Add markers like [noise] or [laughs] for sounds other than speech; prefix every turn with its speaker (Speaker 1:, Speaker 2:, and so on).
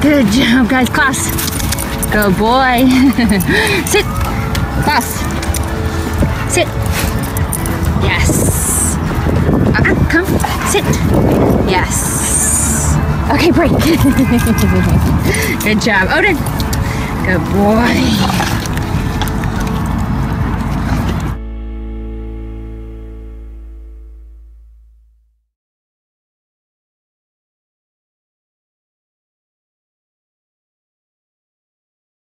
Speaker 1: Good [laughs] job, guys. Klaus. Good boy. [laughs] Sit. Klaus. Sit. Yes. Uh, come. Sit. Yes. Okay, break. [laughs] Good job. Odin. Good boy.